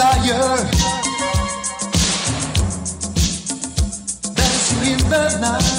desire. dancing in the night.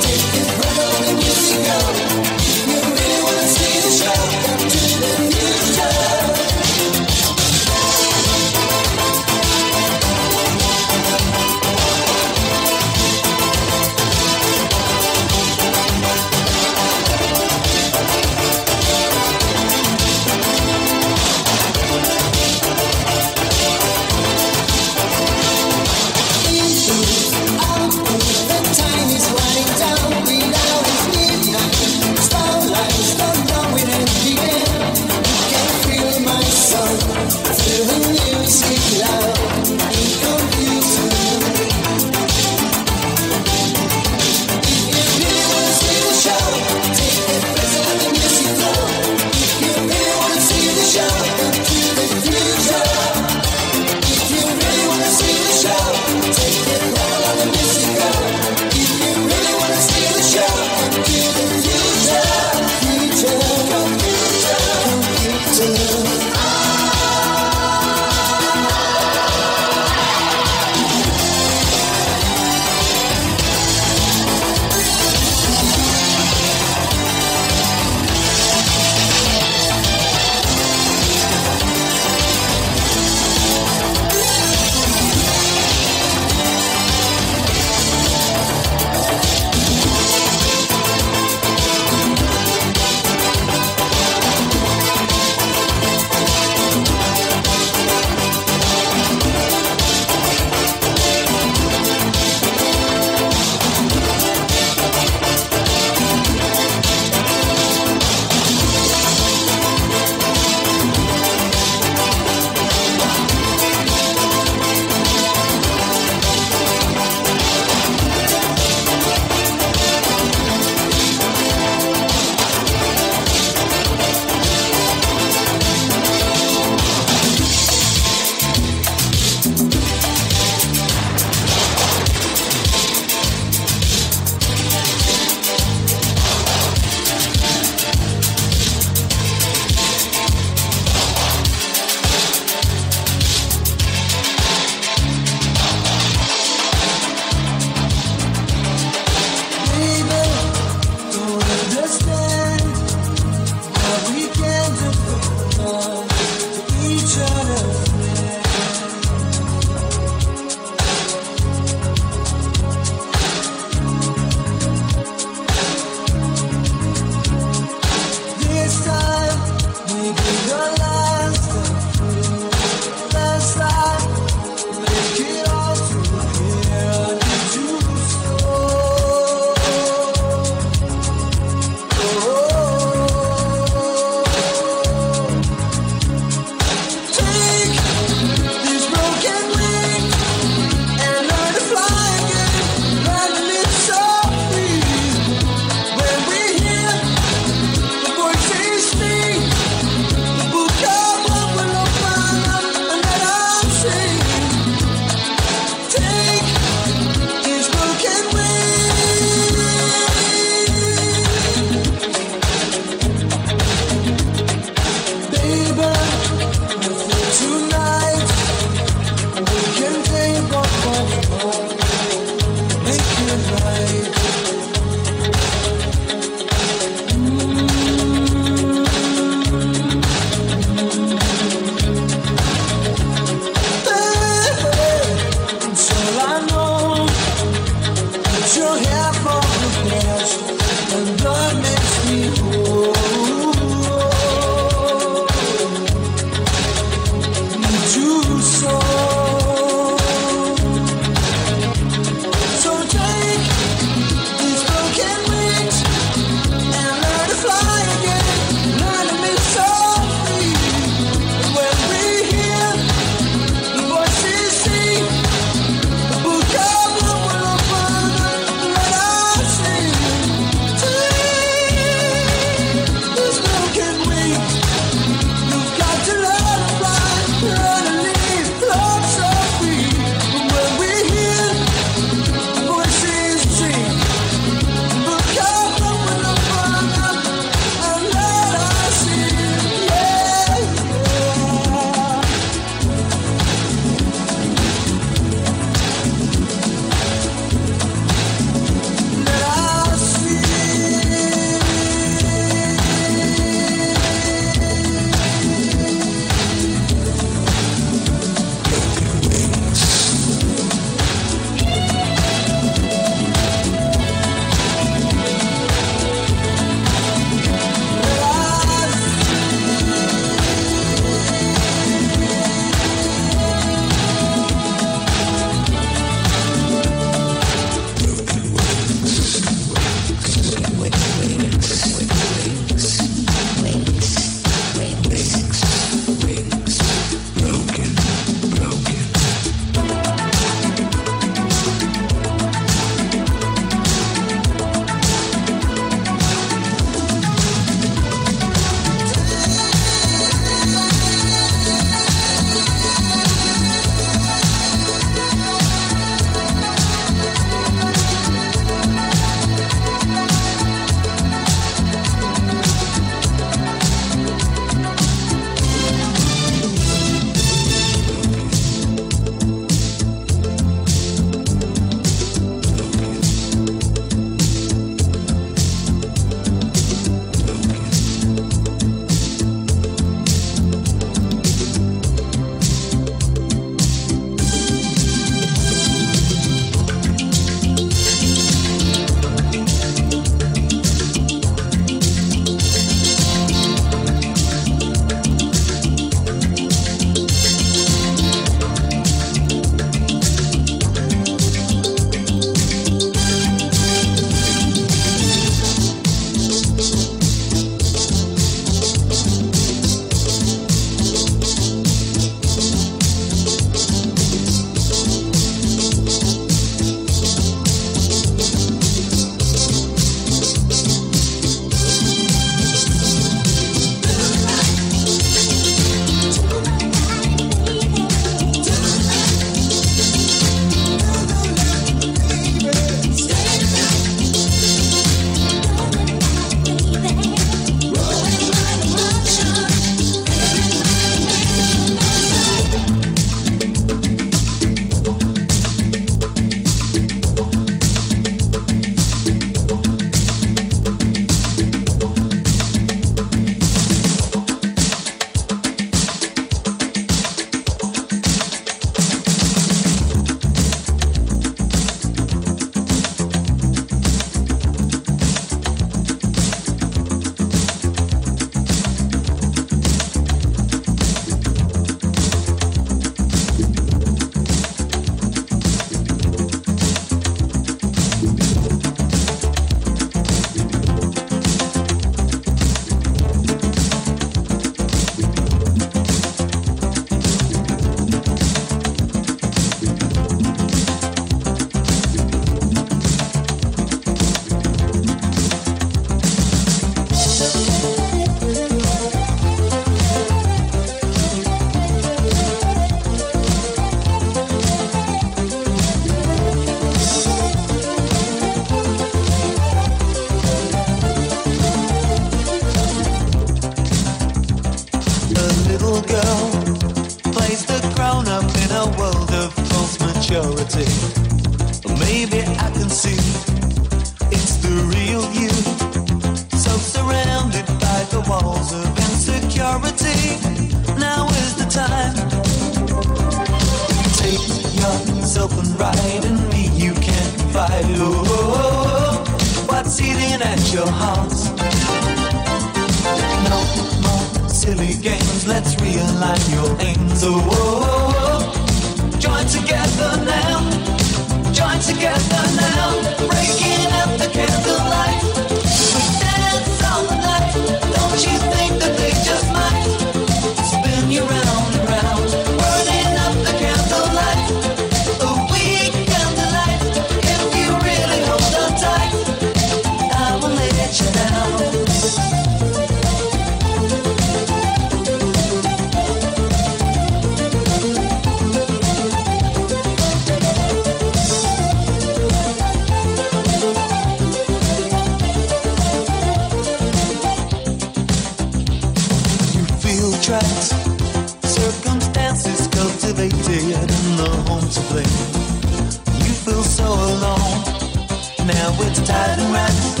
it's tied and wrapped.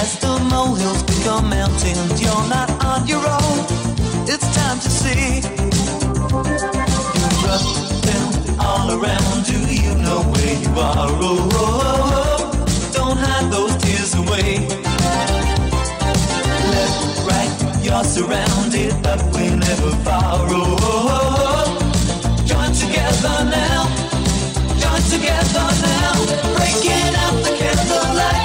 As the molehills become mountains, you're not on your own. It's time to see. You're rough all around. Do you know where you are? Oh, oh, oh, Don't hide those tears away. Left, right, you're surrounded, but we never far. Oh, oh, oh, Join together now. Join together now. Breaking out your life.